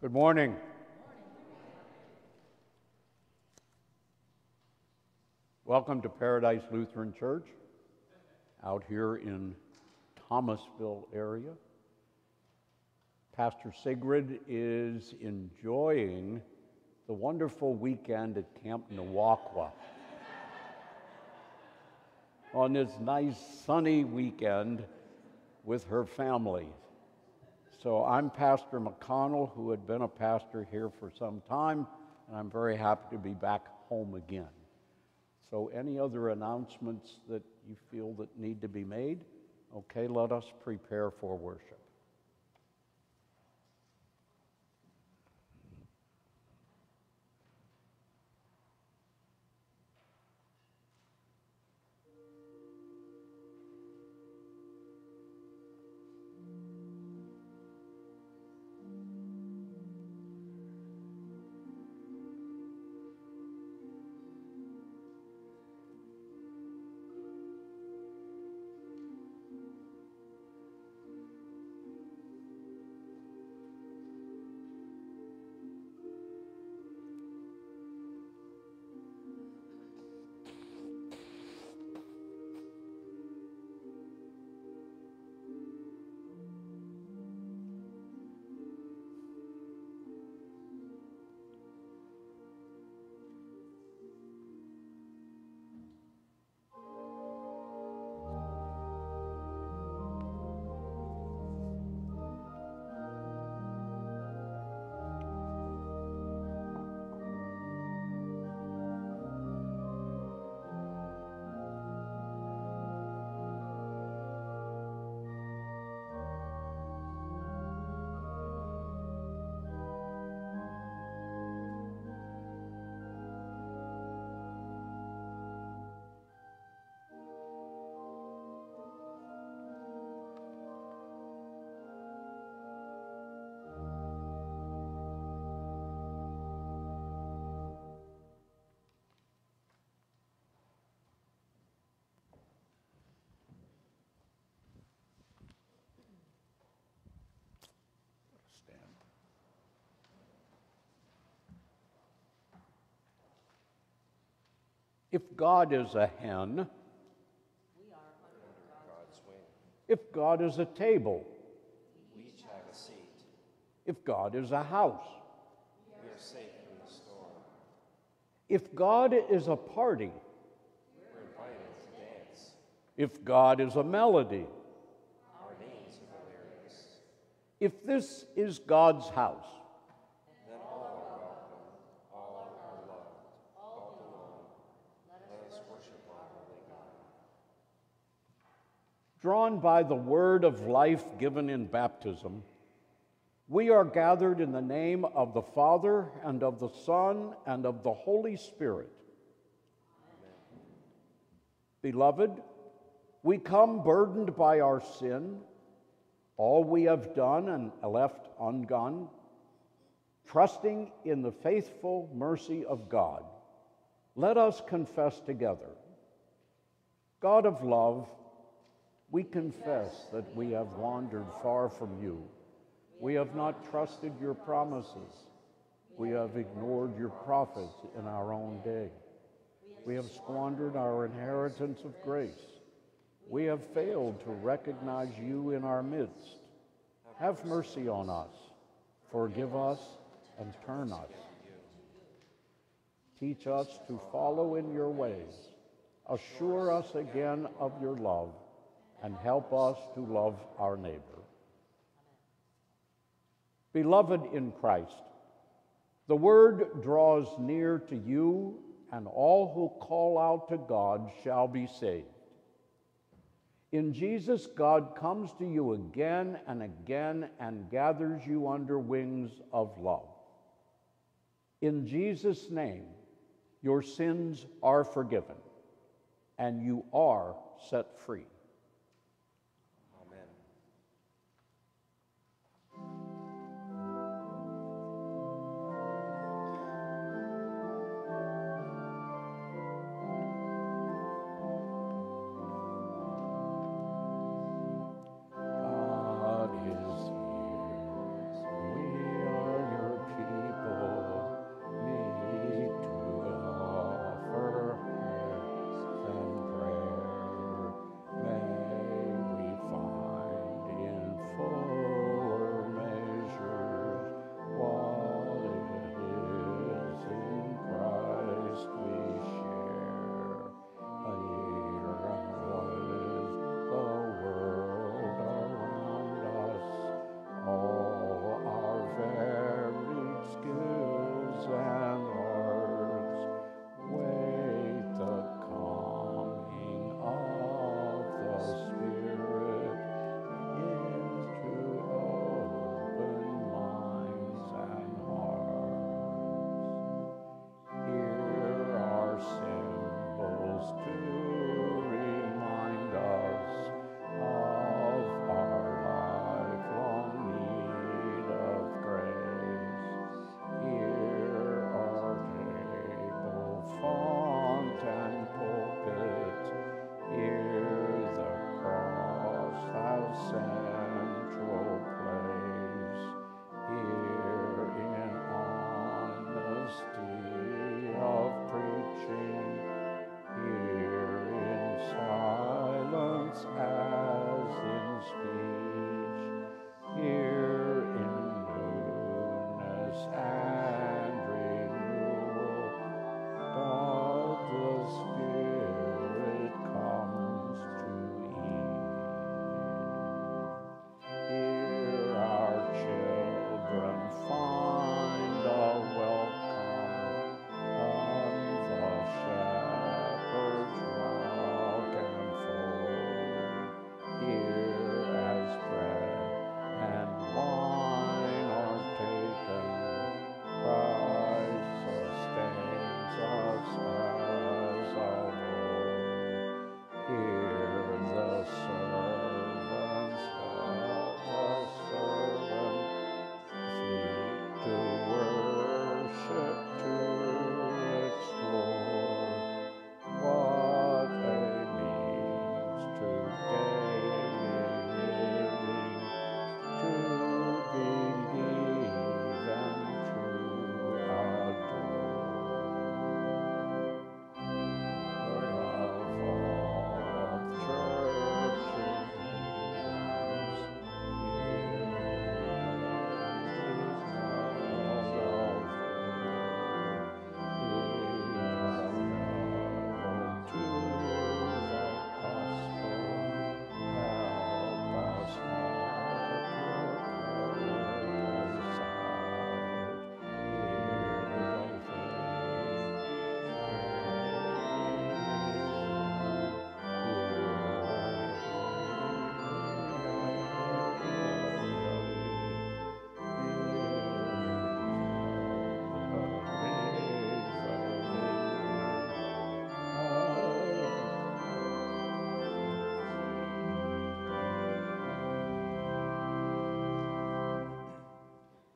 Good morning. Welcome to Paradise Lutheran Church out here in Thomasville area. Pastor Sigrid is enjoying the wonderful weekend at Camp Nawakwa. On this nice sunny weekend with her family. So I'm Pastor McConnell, who had been a pastor here for some time, and I'm very happy to be back home again. So any other announcements that you feel that need to be made? Okay, let us prepare for worship. If God is a hen, we are God's wing. if God is a table, We each have a seat. if God is a house, We are safe from the storm. if God is a party, We're invited to dance. if God is a melody, Our names are lyrics. if this is God's house, Then all are welcome. All are loved. All belong. Let us worship our holy God. Drawn by the word of life given in baptism, we are gathered in the name of the Father and of the Son and of the Holy Spirit. Beloved, we come burdened by our sin, all we have done and left undone, trusting in the faithful mercy of God. Let us confess together God of love, we confess that we have wandered far from you. We have not trusted your promises. We have ignored your prophets in our own day. We have squandered our inheritance of grace. We have failed to recognize you in our midst. Have mercy on us. Forgive us and turn us. Teach us to follow in your ways. Assure us again of your love and help us to love our neighbor. Beloved in Christ, the word draws near to you, and all who call out to God shall be saved. In Jesus, God comes to you again and again and gathers you under wings of love. In Jesus' name, your sins are forgiven and you are set free.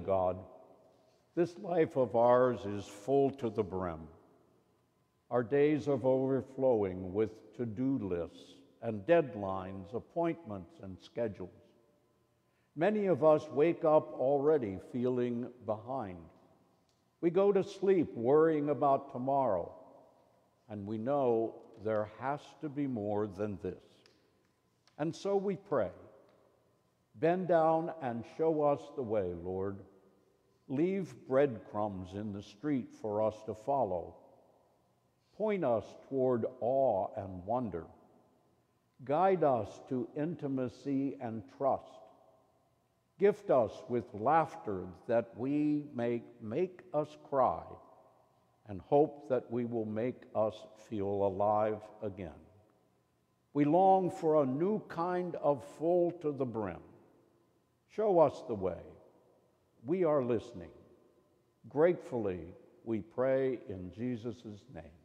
God, this life of ours is full to the brim. Our days are overflowing with to do lists and deadlines, appointments, and schedules. Many of us wake up already feeling behind. We go to sleep worrying about tomorrow, and we know there has to be more than this. And so we pray. Bend down and show us the way, Lord. Leave breadcrumbs in the street for us to follow. Point us toward awe and wonder. Guide us to intimacy and trust. Gift us with laughter that we may make us cry, and hope that we will make us feel alive again. We long for a new kind of full to the brim. Show us the way. We are listening. Gratefully, we pray in Jesus' name.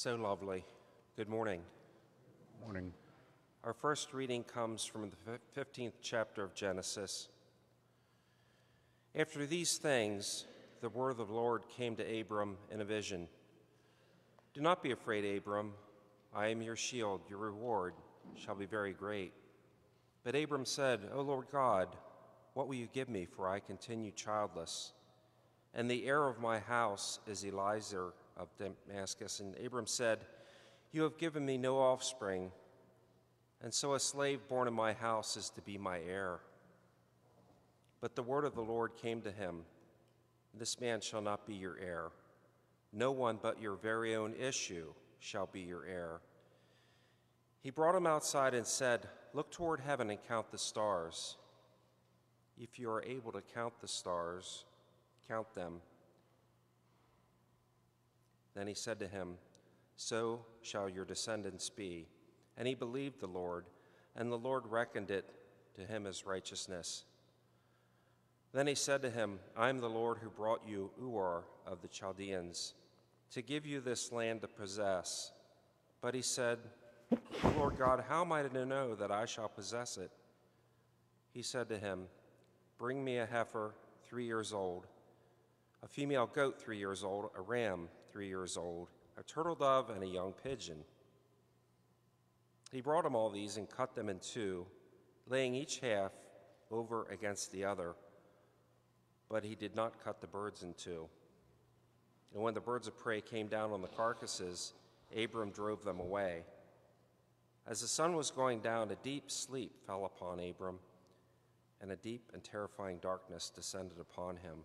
So lovely. Good morning. Morning. Our first reading comes from the 15th chapter of Genesis. After these things, the word of the Lord came to Abram in a vision. Do not be afraid, Abram. I am your shield. Your reward shall be very great. But Abram said, O Lord God, what will you give me, for I continue childless? And the heir of my house is Eliezer of Damascus. And Abram said, You have given me no offspring, and so a slave born in my house is to be my heir. But the word of the Lord came to him This man shall not be your heir. No one but your very own issue shall be your heir. He brought him outside and said, Look toward heaven and count the stars. If you are able to count the stars, count them. Then he said to him, So shall your descendants be. And he believed the Lord, and the Lord reckoned it to him as righteousness. Then he said to him, I am the Lord who brought you Ur of the Chaldeans to give you this land to possess. But he said, Lord God, how am I to know that I shall possess it? He said to him, Bring me a heifer three years old, a female goat three years old, a ram three years old, a turtle dove, and a young pigeon. He brought him all these and cut them in two, laying each half over against the other. But he did not cut the birds in two. And when the birds of prey came down on the carcasses, Abram drove them away. As the sun was going down, a deep sleep fell upon Abram, and a deep and terrifying darkness descended upon him.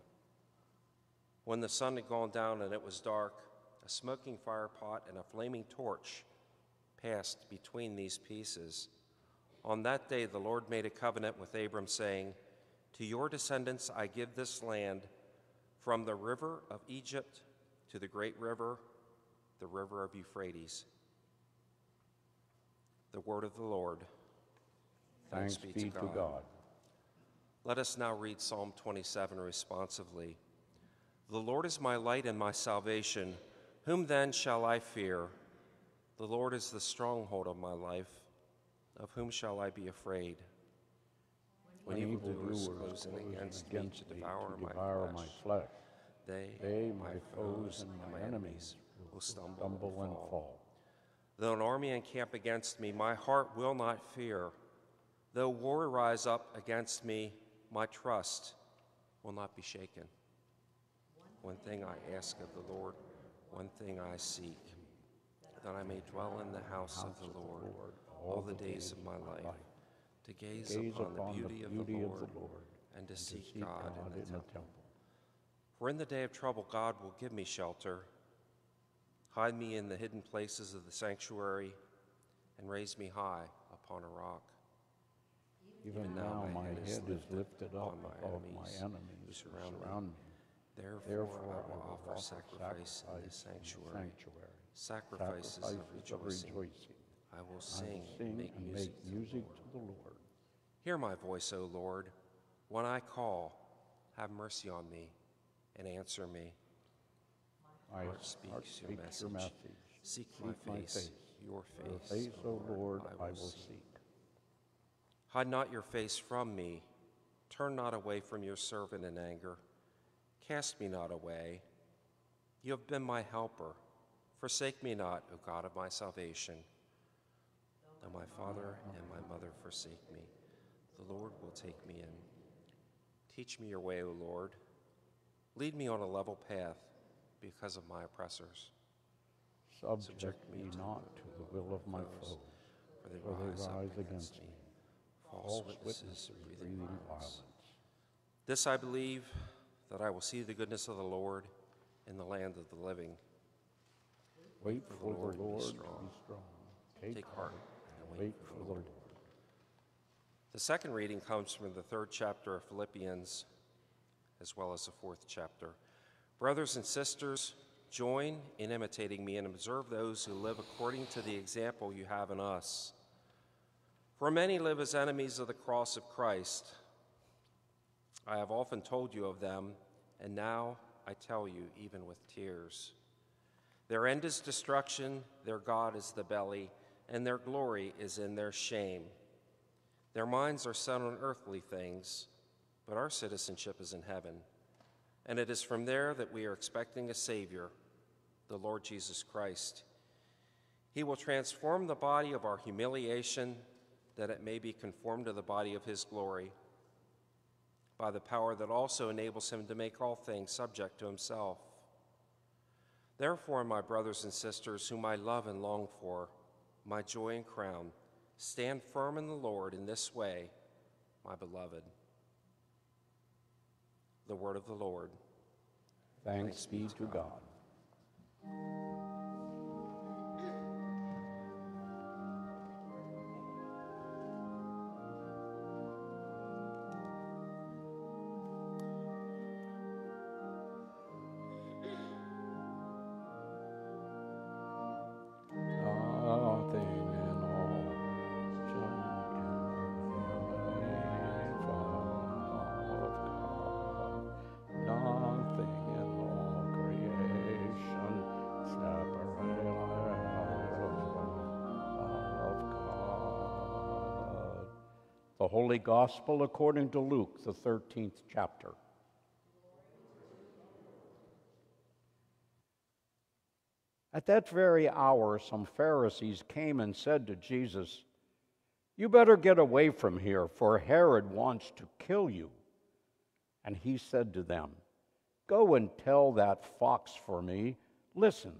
When the sun had gone down and it was dark, a smoking firepot and a flaming torch passed between these pieces. On that day, the Lord made a covenant with Abram, saying, To your descendants I give this land, from the river of Egypt to the great river, the river of Euphrates. The word of the Lord. Thanks be to God. Let us now read Psalm 27 responsively. The Lord is my light and my salvation. Whom then shall I fear? The Lord is the stronghold of my life. Of whom shall I be afraid? When When evildoers evildoers close in against, me against to devour, to my, flesh, my flesh, they, they, my foes and my enemies, will stumble, stumble and and fall. fall. Though an army encamp against me, my heart will not fear. Though war rise up against me, my trust will not be shaken. One thing I ask of the Lord, one thing I seek, that I may dwell in the house of the Lord all the days of my life, to gaze upon the beauty of the Lord and to seek God in the temple. For in the day of trouble, God will give me shelter, hide me in the hidden places of the sanctuary, and raise me high upon a rock. Even now my head is lifted up upon my above my enemies who enemies who surround me. surround me. Therefore, I will offer sacrifice in the sanctuary, sacrifices of rejoicing. I will sing, and make music, to the Lord. to the Lord. Hear my voice, O Lord. When I call, have mercy on me and answer me. My heart speaks your message. Seek, my face, your face, face, O Lord, I will seek. Hide not your face from me. Turn not away from your servant in anger. Cast me not away. You have been my helper. Forsake me not, O God of my salvation. Though my father and my mother forsake me, the Lord will take me in. Teach me your way, O Lord. Lead me on a level path because of my oppressors. Subject me not to the will of my foes, For they for rise, rise against me. False witnesses breathing violence. This I believe that I will see the goodness of the Lord in the land of the living. Wait for the Lord, be Lord to strong. be strong. Take, Take heart and Wait for the Lord. The second reading comes from the third chapter of Philippians, as well as the fourth chapter. Brothers and sisters, join in imitating me and observe those who live according to the example you have in us. For many live as enemies of the cross of Christ. I have often told you of them, and now I tell you, even with tears. Their end is destruction, their God is the belly, and their glory is in their shame. Their minds are set on earthly things, but our citizenship is in heaven. And it is from there that we are expecting a Savior, the Lord Jesus Christ. He will transform the body of our humiliation that it may be conformed to the body of His glory by the power that also enables Him to make all things subject to Himself. Therefore, my brothers and sisters, whom I love and long for, my joy and crown, stand firm in the Lord in this way, my beloved. The word of the Lord. Thanks, be to God. Nothing Holy Gospel according to Luke, the 13th chapter. At that very hour, some Pharisees came and said to Jesus, You better get away from here, for Herod wants to kill you. And he said to them, Go and tell that fox for me, Listen,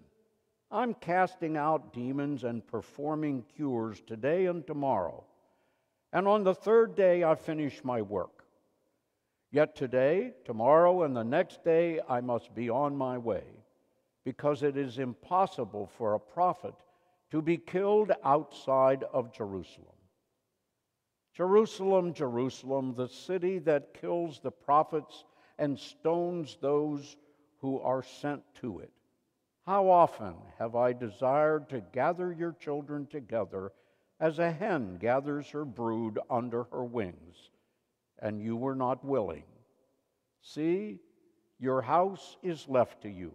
I'm casting out demons and performing cures today and tomorrow. And on the third day, I finish my work. Yet today, tomorrow, and the next day, I must be on my way because it is impossible for a prophet to be killed outside of Jerusalem. Jerusalem, Jerusalem, the city that kills the prophets and stones those who are sent to it. How often have I desired to gather your children together as a hen gathers her brood under her wings, and you were not willing. See, your house is left to you.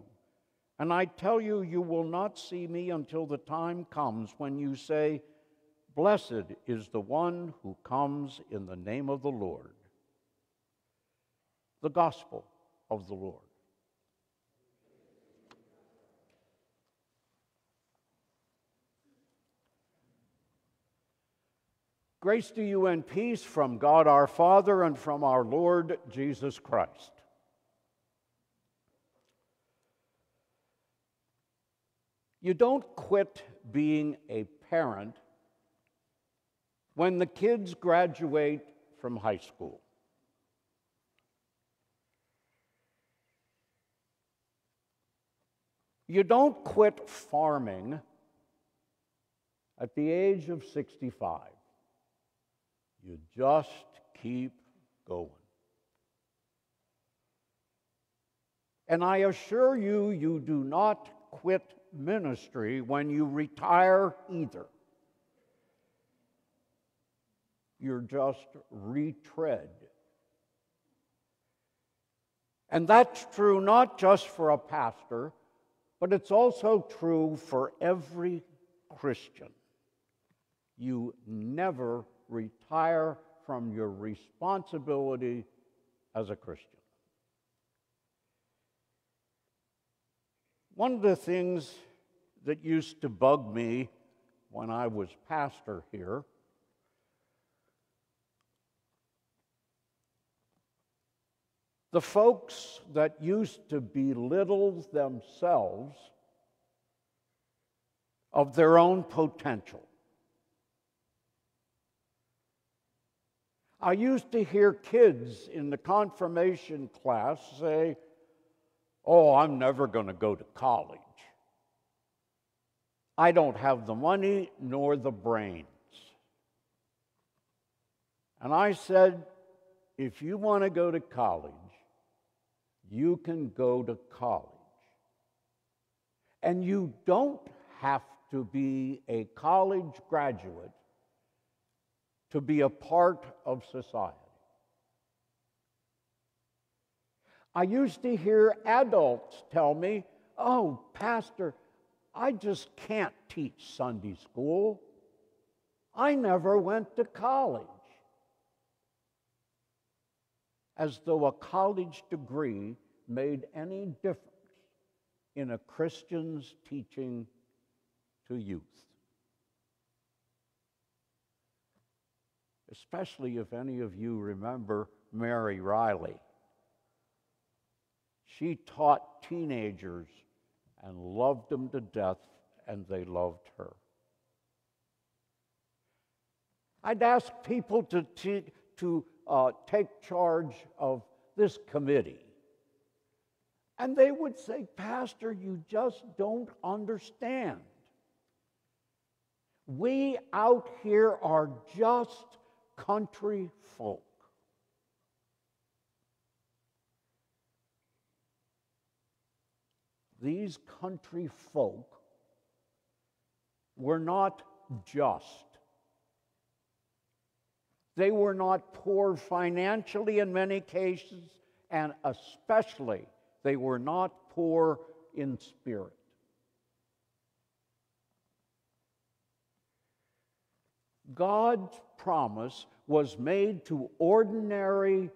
And I tell you, you will not see me until the time comes when you say, Blessed is the one who comes in the name of the Lord. The Gospel of the Lord. Grace to you and peace from God our Father and from our Lord Jesus Christ. You don't quit being a parent when the kids graduate from high school. You don't quit farming at the age of 65. You just keep going. And I assure you, you do not quit ministry when you retire either. You're just retread. And that's true not just for a pastor, but it's also true for every Christian. You never retire from your responsibility as a Christian. One of the things that used to bug me when I was pastor here the folks that used to belittle themselves of their own potential. I used to hear kids in the confirmation class say, Oh, I'm never going to go to college. I don't have the money nor the brains. And I said, if you want to go to college, you can go to college. And you don't have to be a college graduate to be a part of society. I used to hear adults tell me, Oh, Pastor, I just can't teach Sunday school. I never went to college. As though a college degree made any difference in a Christian's teaching to youth. Especially if any of you remember Mary Riley. She taught teenagers and loved them to death, and they loved her. I'd ask people to, t- to uh, take charge of this committee. And they would say, Pastor, you just don't understand. We out here are just country folk. These country folk were not just. They were not poor financially in many cases, and especially they were not poor in spirit. God's promise was made to ordinary,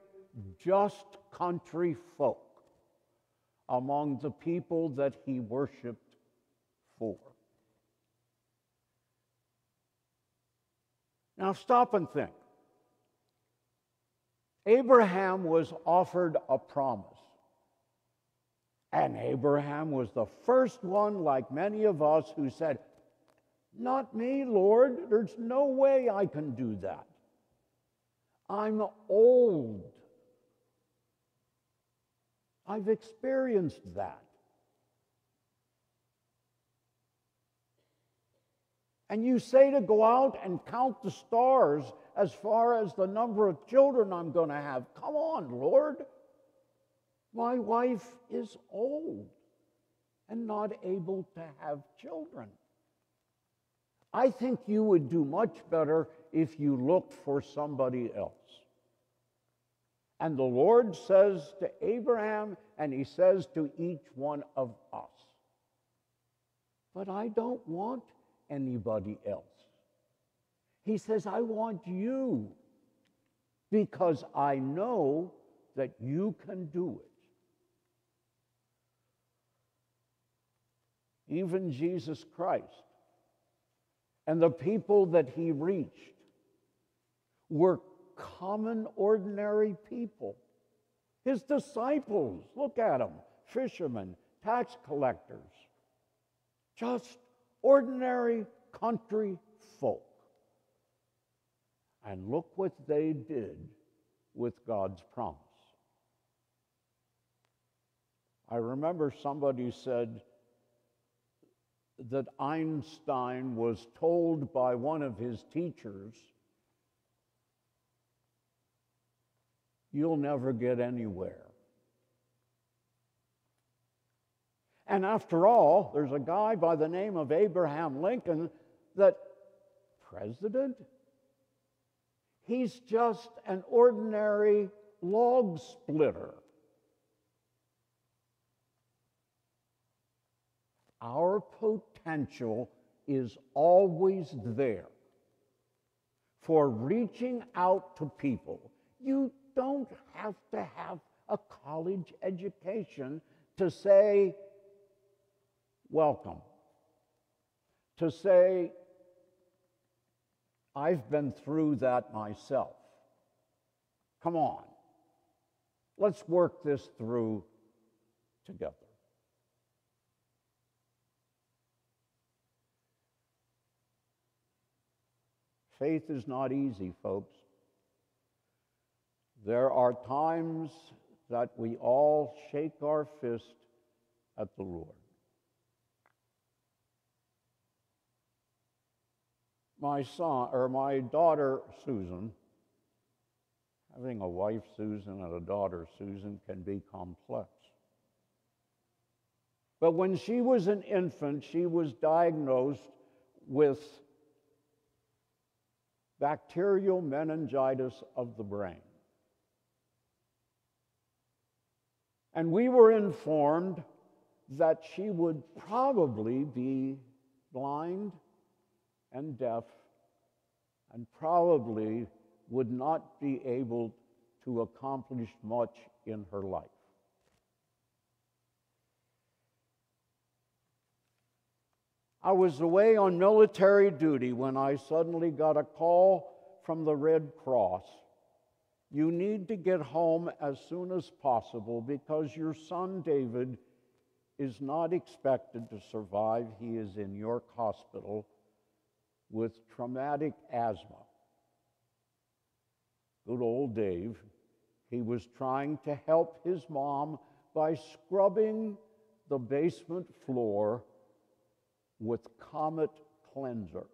just country folk among the people that he worshiped for. Now, stop and think. Abraham was offered a promise. And Abraham was the first one, like many of us, who said, Not me, Lord. There's no way I can do that. I'm old. I've experienced that. And you say to go out and count the stars as far as the number of children I'm going to have. Come on, Lord. My wife is old and not able to have children. I think you would do much better if you looked for somebody else. And the Lord says to Abraham, and he says to each one of us, But I don't want anybody else. He says, I want you because I know that you can do it. even Jesus Christ. And the people that he reached were common, ordinary people. His disciples, look at them fishermen, tax collectors, just ordinary country folk. And look what they did with God's promise. I remember somebody said, that Einstein was told by one of his teachers, You'll never get anywhere. And after all, there's a guy by the name of Abraham Lincoln that, president? He's just an ordinary log splitter. Our potential is always there for reaching out to people. You don't have to have a college education to say, welcome. To say, I've been through that myself. Come on. Let's work this through together. Faith is not easy, folks. There are times that we all shake our fist at the Lord. My son or my daughter Susan, having a wife Susan and a daughter Susan can be complex. But when she was an infant, she was diagnosed with bacterial meningitis of the brain. And we were informed that she would probably be blind and deaf and probably would not be able to accomplish much in her life. I was away on military duty when I suddenly got a call from the Red Cross. You need to get home as soon as possible because your son David is not expected to survive. He is in York Hospital with traumatic asthma. Good old Dave, he was trying to help his mom by scrubbing the basement floor with Comet Cleanser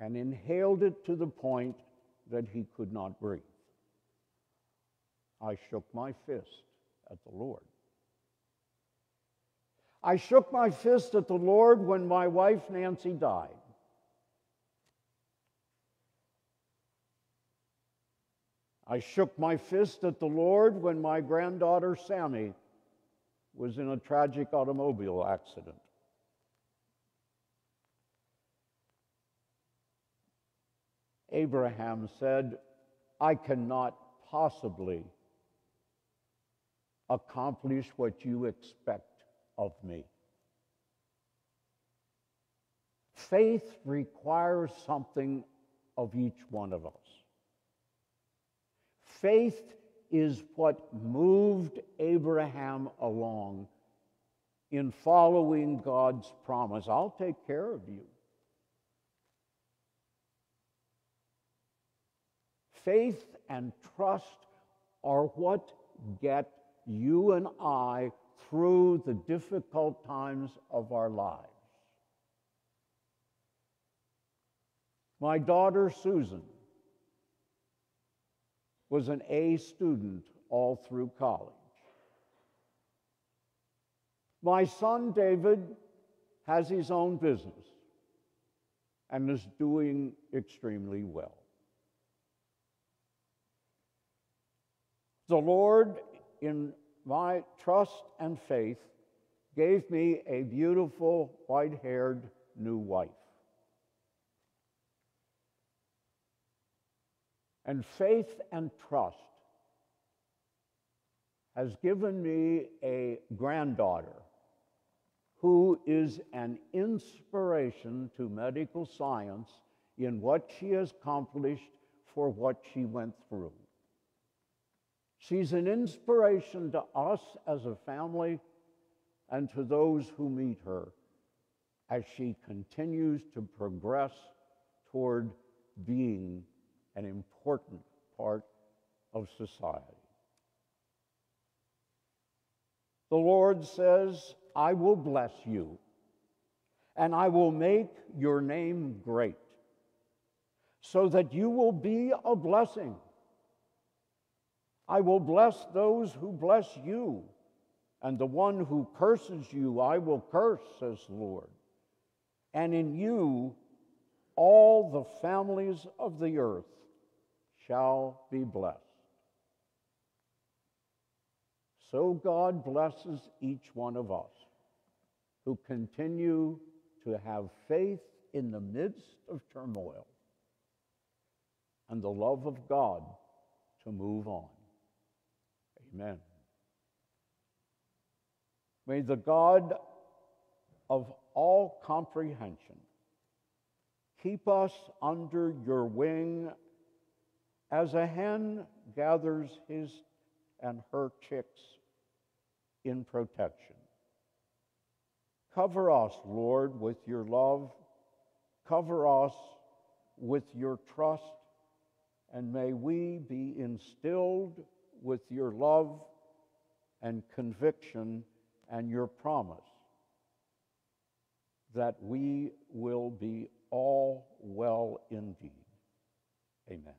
and inhaled it to the point that he could not breathe. I shook my fist at the Lord. I shook my fist at the Lord when my wife Nancy died. I shook my fist at the Lord when my granddaughter Sammy was in a tragic automobile accident. Abraham said, I cannot possibly accomplish what you expect of me. Faith requires something of each one of us. Faith is what moved Abraham along in following God's promise. I'll take care of you. Faith and trust are what get you and I through the difficult times of our lives. My daughter Susan was an A student all through college. My son David has his own business and is doing extremely well. The Lord, in my trust and faith, gave me a beautiful white haired new wife. And faith and trust has given me a granddaughter who is an inspiration to medical science in what she has accomplished for what she went through. She's an inspiration to us as a family and to those who meet her as she continues to progress toward being an important part of society. The Lord says, I will bless you, and I will make your name great, so that you will be a blessing. I will bless those who bless you, and the one who curses you I will curse, says the Lord. And in you all the families of the earth shall be blessed. So God blesses each one of us who continue to have faith in the midst of turmoil and the love of God to move on. Amen. May the God of all comprehension keep us under your wing as a hen gathers his and her chicks in protection. Cover us, Lord, with your love. Cover us with your trust. And may we be instilled with your love and conviction and your promise that we will be all well indeed. Amen.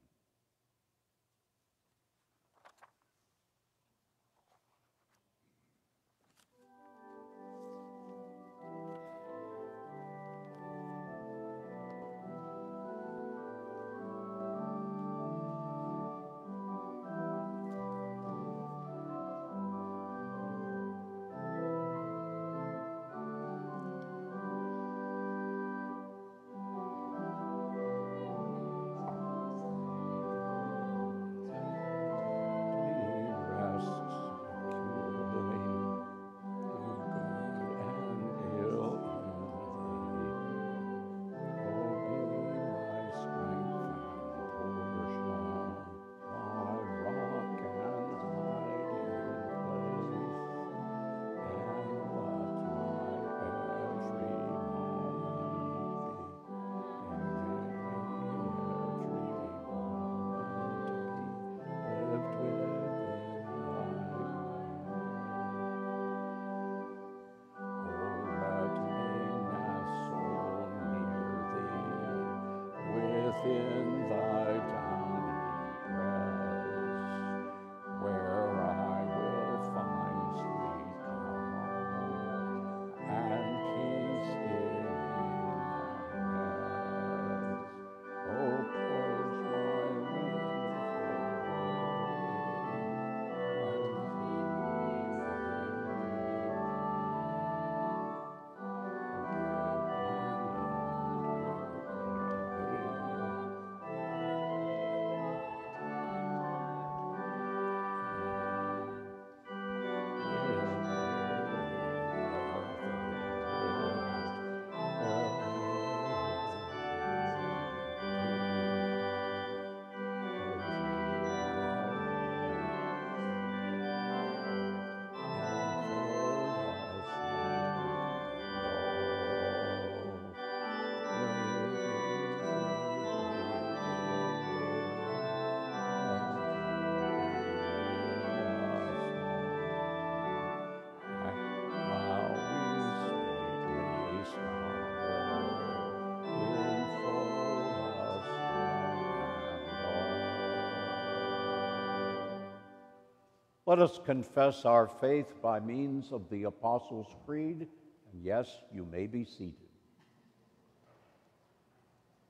Let us confess our faith by means of the Apostles' Creed. And yes, you may be seated.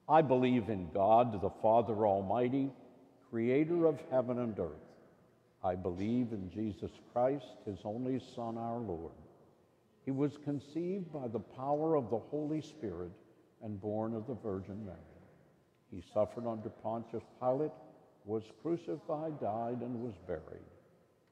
I believe in God, the Father Almighty, creator of heaven and earth. I believe in Jesus Christ, his only Son, our Lord. He was conceived by the power of the Holy Spirit and born of the Virgin Mary. He suffered under Pontius Pilate, was crucified, died, and was buried.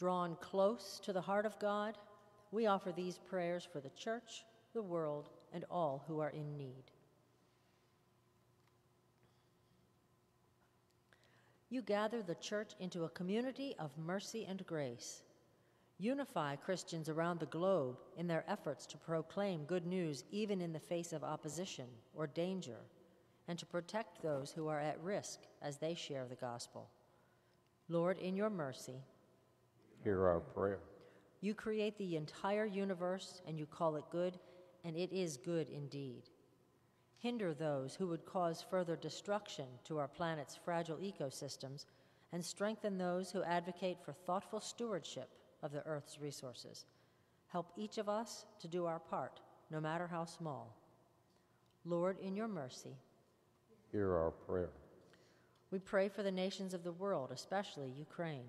Drawn close to the heart of God, we offer these prayers for the church, the world, and all who are in need. You gather the church into a community of mercy and grace. Unify Christians around the globe in their efforts to proclaim good news even in the face of opposition or danger, and to protect those who are at risk as they share the gospel. Lord, in your mercy, Hear our prayer. you create the entire universe and you call it good, and it is good indeed. Hinder those who would cause further destruction to our planet's fragile ecosystems, and strengthen those who advocate for thoughtful stewardship of the Earth's resources. Help each of us to do our part, no matter how small. Lord, in your mercy, Hear our prayer. we pray for the nations of the world, especially Ukraine.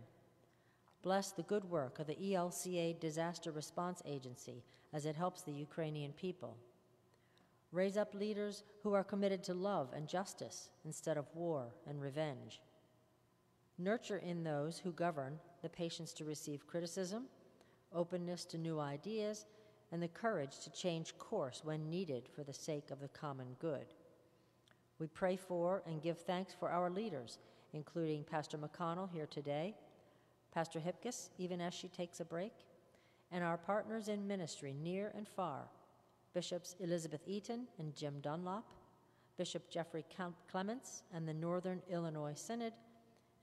Bless the good work of the ELCA Disaster Response Agency as it helps the Ukrainian people. Raise up leaders who are committed to love and justice instead of war and revenge. Nurture in those who govern the patience to receive criticism, openness to new ideas, and the courage to change course when needed for the sake of the common good. We pray for and give thanks for our leaders, including Pastor McConnell here today, Pastor Hipkiss, even as she takes a break, and our partners in ministry near and far, Bishops Elizabeth Eaton and Jim Dunlop, Bishop Jeffrey Clements and the Northern Illinois Synod,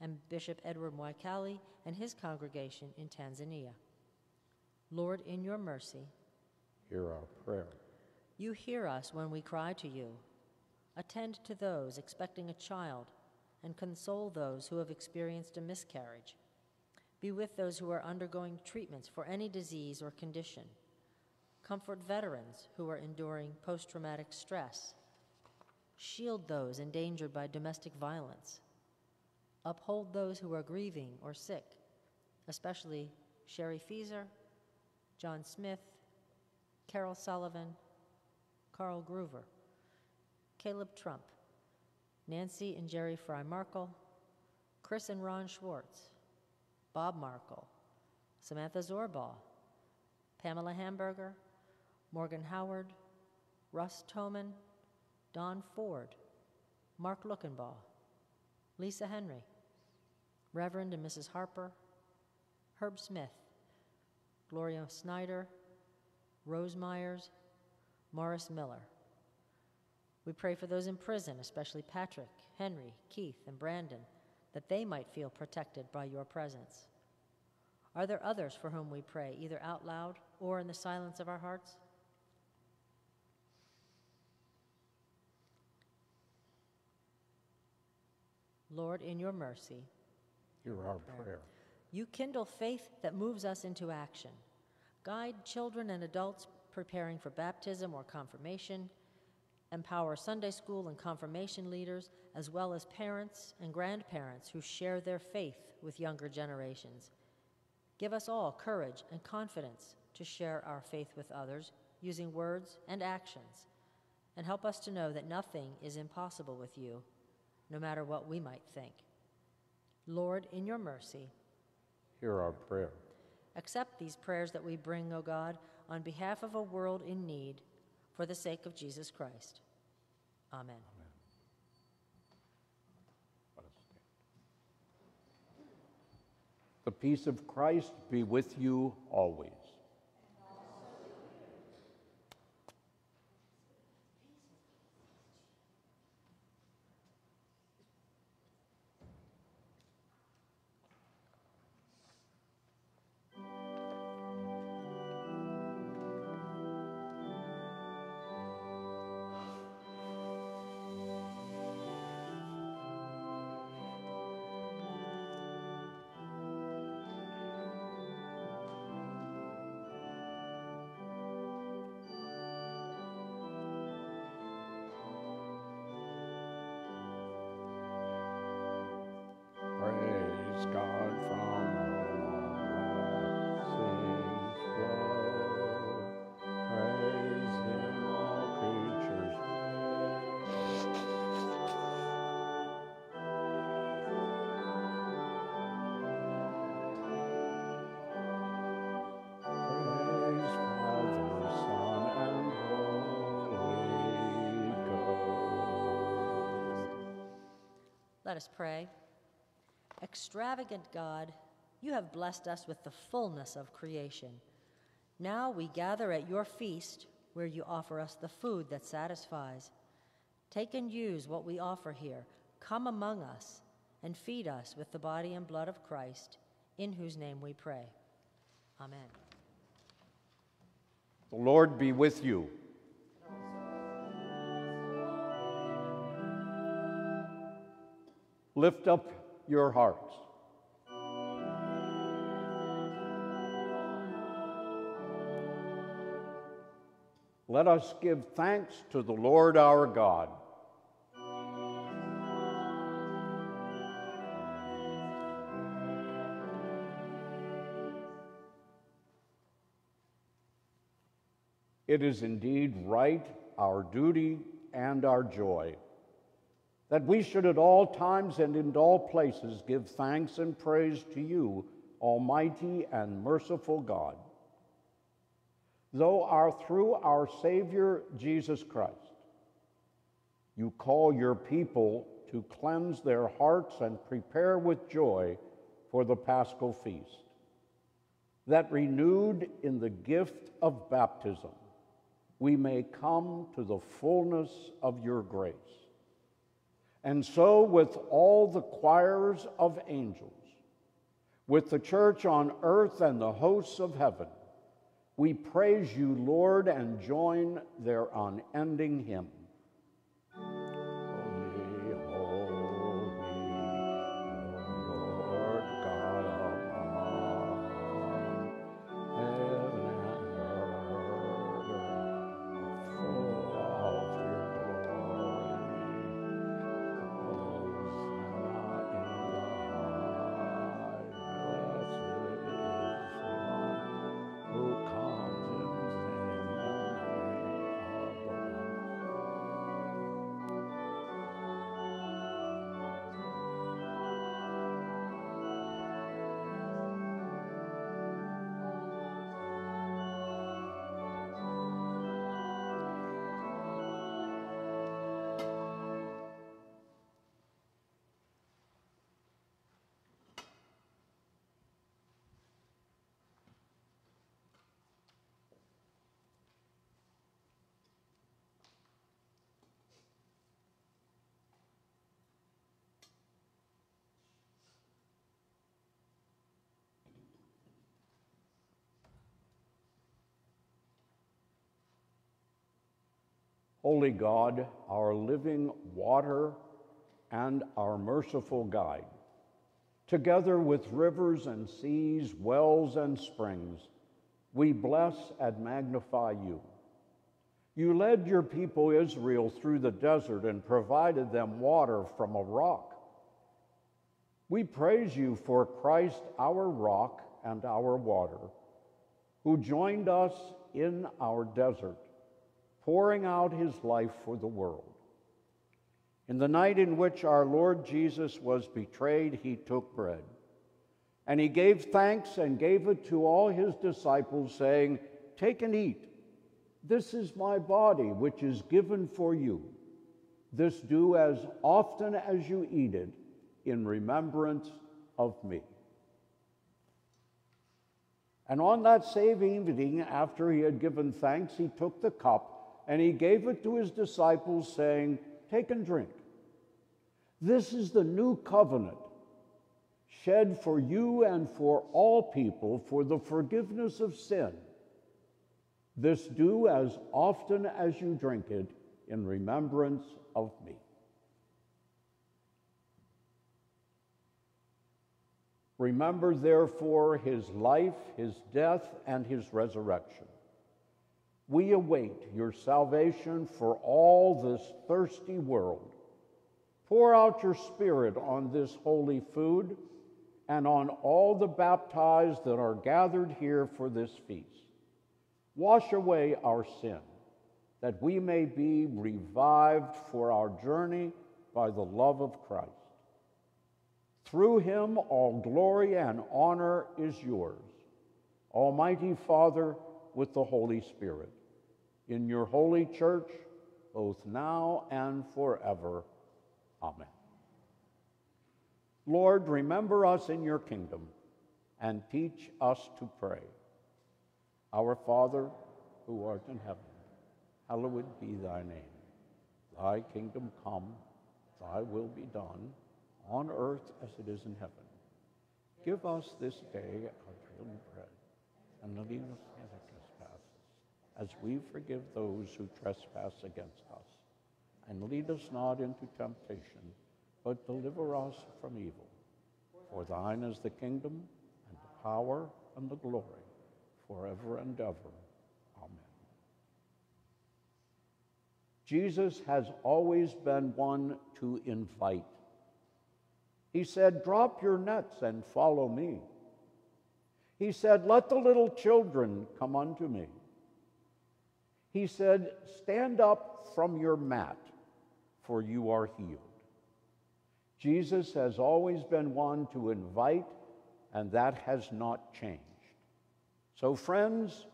and Bishop Edward Mwikali and his congregation in Tanzania. Lord, in your mercy, Hear our prayer. you hear us when we cry to you. Attend to those expecting a child and console those who have experienced a miscarriage. Be with those who are undergoing treatments for any disease or condition. Comfort veterans who are enduring post traumatic stress. Shield those endangered by domestic violence. Uphold those who are grieving or sick, especially Sherry Feaser, John Smith, Carol Sullivan, Carl Groover, Caleb Trump, Nancy and Jerry Fry Markle, Chris and Ron Schwartz, Bob Markle, Samantha Zorbaugh, Pamela Hamburger, Morgan Howard, Russ Toman, Don Ford, Mark Lookenbaugh, Lisa Henry, Reverend and Mrs. Harper, Herb Smith, Gloria Snyder, Rose Myers, Morris Miller. We pray for those in prison, especially Patrick, Henry, Keith, and Brandon, that they might feel protected by your presence. Are there others for whom we pray, either out loud or in the silence of our hearts? Lord, in your mercy, Hear our prayer. you kindle faith that moves us into action. Guide children and adults preparing for baptism or confirmation. Empower Sunday school and confirmation leaders, as well as parents and grandparents who share their faith with younger generations. Give us all courage and confidence to share our faith with others using words and actions. And help us to know that nothing is impossible with you, no matter what we might think. Lord, in your mercy, Hear our prayer. Accept these prayers that we bring, O God, on behalf of a world in need, for the sake of Jesus Christ. Amen. Amen. The peace of Christ be with you always. Let us pray. Extravagant God, you have blessed us with the fullness of creation. Now we gather at your feast where you offer us the food that satisfies. Take and use what we offer here. Come among us and feed us with the body and blood of Christ, in whose name we pray. Amen. The Lord be with you. Lift up your hearts. Let us give thanks to the Lord our God. It is indeed right, our duty, and our joy that we should at all times and in all places give thanks and praise to you, Almighty and merciful God. Though our through our Savior Jesus Christ, you call your people to cleanse their hearts and prepare with joy for the paschal feast, that renewed in the gift of baptism, we may come to the fullness of your grace. And so, with all the choirs of angels, with the church on earth and the hosts of heaven, we praise you, Lord, and join their unending hymn. Holy God, our living water and our merciful guide, together with rivers and seas, wells and springs, we bless and magnify you. You led your people Israel through the desert and provided them water from a rock. We praise you for Christ, our rock and our water, who joined us in our desert pouring out his life for the world. In the night in which our Lord Jesus was betrayed, he took bread. And he gave thanks and gave it to all his disciples, saying, Take and eat. This is my body, which is given for you. This do as often as you eat it in remembrance of me. And on that same evening, after he had given thanks, he took the cup and he gave it to his disciples, saying, Take and drink. This is the new covenant, shed for you and for all people for the forgiveness of sin. This do as often as you drink it in remembrance of me. Remember, therefore, his life, his death, and his resurrection. We await your salvation for all this thirsty world. Pour out your Spirit on this holy food and on all the baptized that are gathered here for this feast. Wash away our sin, that we may be revived for our journey by the love of Christ. Through him, all glory and honor is yours, Almighty Father, with the Holy Spirit, in your holy church, both now and forever. Amen. Lord, remember us in your kingdom and teach us to pray. Our Father, who art in heaven, hallowed be thy name. Thy kingdom come, thy will be done on earth as it is in heaven. Give us this day our daily bread, and lead us not as we forgive those who trespass against us. And lead us not into temptation, but deliver us from evil. For thine is the kingdom, and the power, and the glory, forever and ever. Amen. Jesus has always been one to invite he said, Drop your nets and follow me. He said, Let the little children come unto me. He said, Stand up from your mat, for you are healed. Jesus has always been one to invite, and that has not changed. So, friends,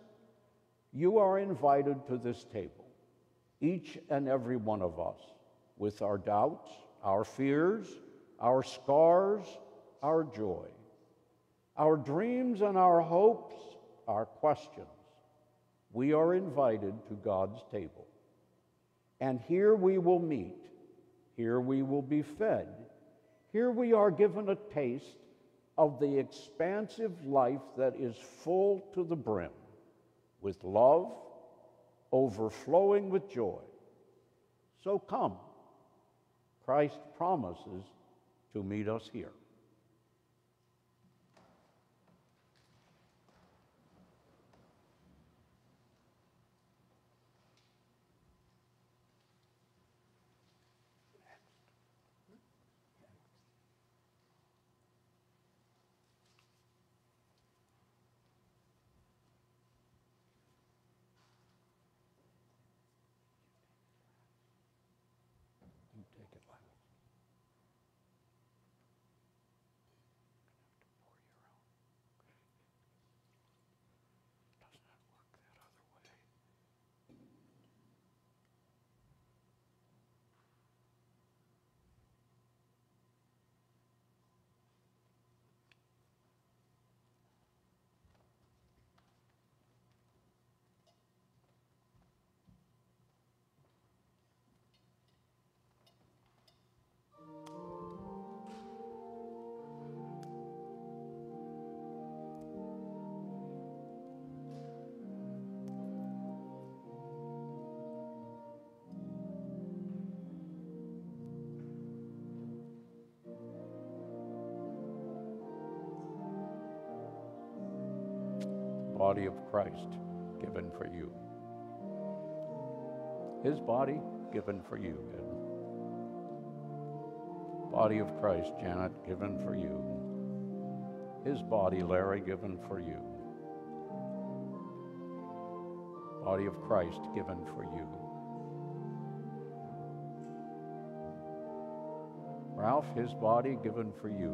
you are invited to this table, each and every one of us, with our doubts, our fears, our scars, our joy, our dreams and our hopes, our questions. We are invited to God's table. And here we will meet. Here we will be fed. Here we are given a taste of the expansive life that is full to the brim with love, overflowing with joy. So come. Christ promises to meet us here. Body of Christ given for you. His body given for you, Body of Christ, Janet, given for you. His body, Larry, given for you. Body of Christ given for you. Ralph, his body given for you.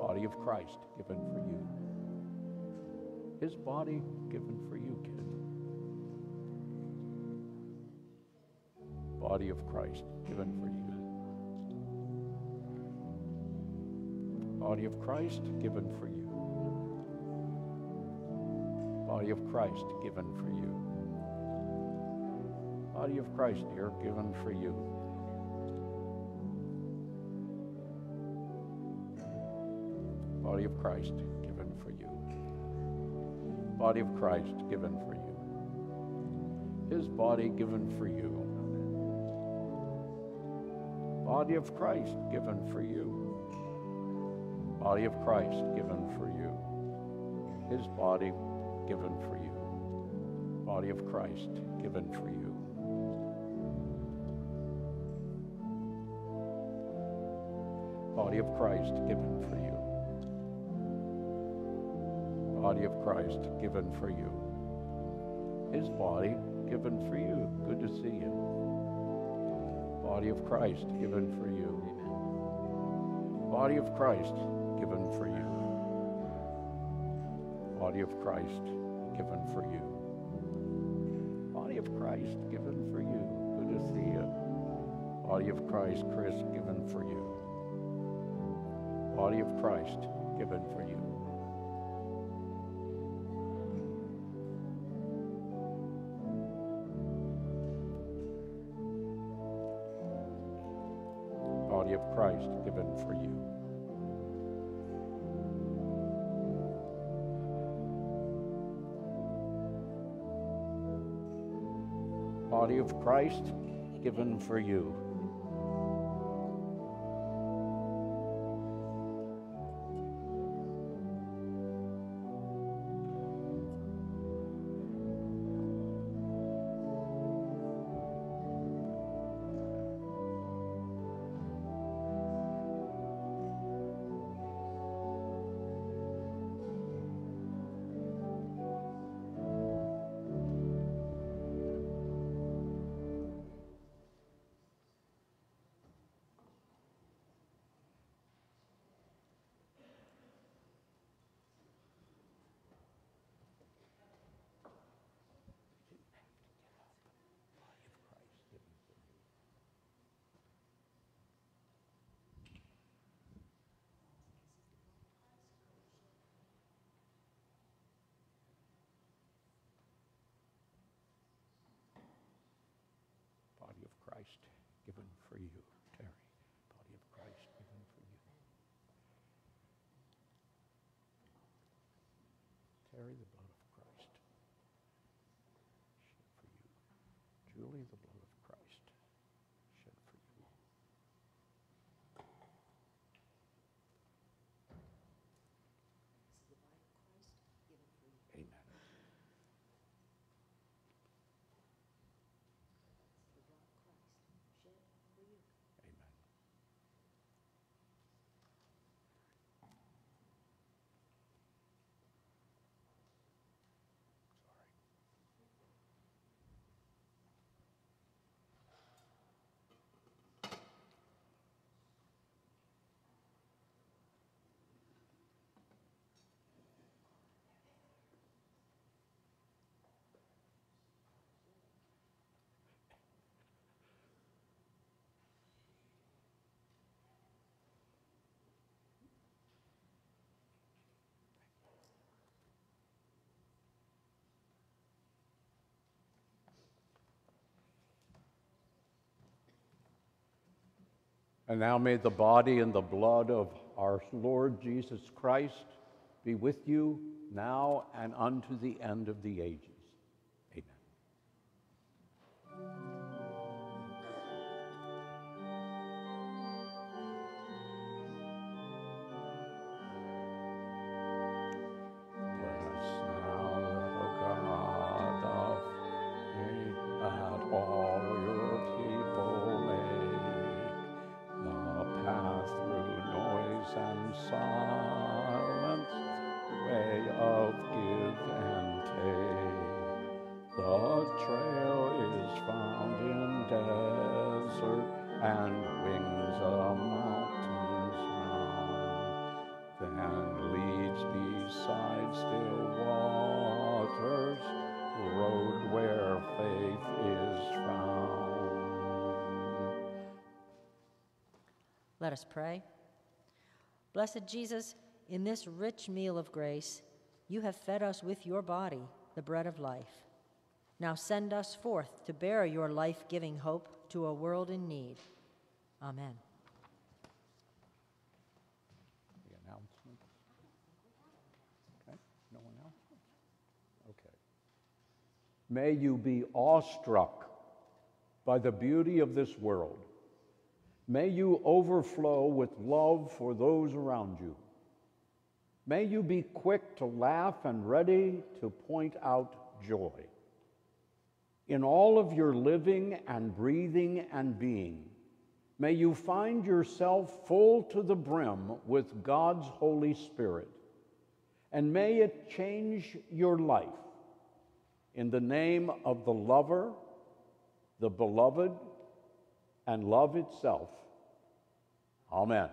Body of Christ given for you his body given for you, kid. Body of Christ given for you. Body of Christ given for you. Body of Christ given for you. Body of Christ, dear, given for you. Body of Christ. Body of Christ given for you. His body given for you. Body of Christ given for you. Body of Christ given for you. His body given for you. Body of Christ given for you. Body of Christ given for you. Body of Christ given for you. His body given for you. Good to see you. Body of Christ given for you. Body of Christ given for you. Body of Christ given for you. Body of Christ given for you. Good to see you. Body of Christ, Chris, given for you. Body of Christ given for you. Christ given for you. Body of Christ given for you. Christ given for you, Terry. Body of Christ given for you. Terry, the blood of Christ shed for you. Julie, the blood of Christ shed for you. Amen. Amen. And now may the body and the blood of our Lord Jesus Christ be with you now and unto the end of the ages. And silence, way of give and take. The trail is found in desert and wings of mountains round, then leads beside still waters, road where faith is found. Let us pray. Blessed Jesus, in this rich meal of grace, you have fed us with your body the bread of life. Now send us forth to bear your life giving hope to a world in need. Amen. Okay, no announcements? Okay. May you be awestruck by the beauty of this world. May you overflow with love for those around you. May you be quick to laugh and ready to point out joy. In all of your living and breathing and being, may you find yourself full to the brim with God's Holy Spirit, and may it change your life. In the name of the lover, the beloved, and love itself. Amen.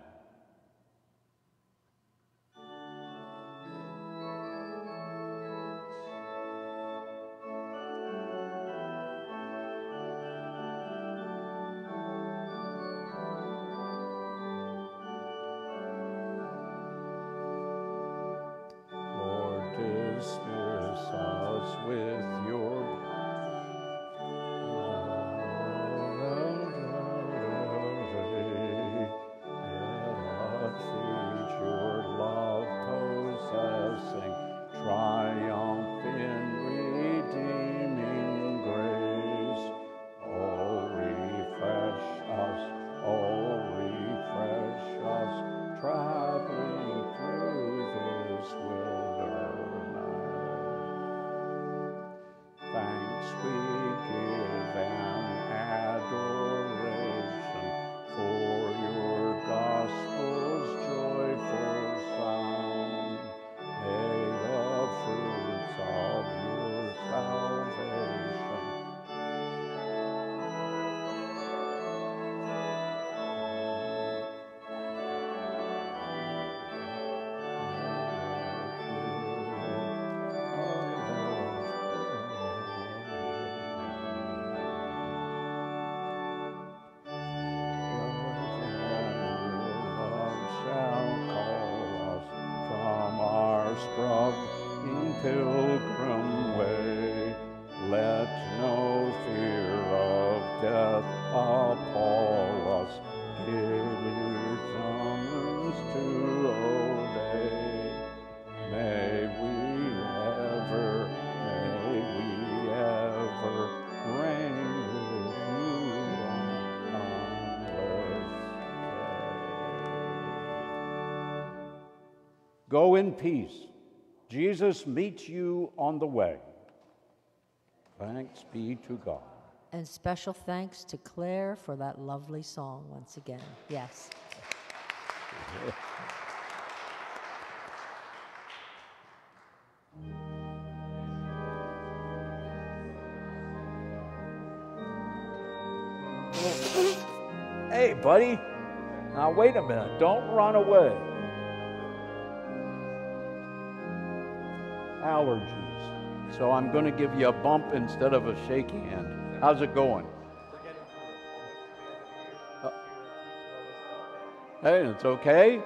Go in peace. Jesus meets you on the way. Thanks be to God. And special thanks to Claire for that lovely song once again. Yes. Hey, buddy. Now, wait a minute. Don't run away. Allergies. So I'm going to give you a bump instead of a shaky hand. How's it going? Uh, Hey, it's okay.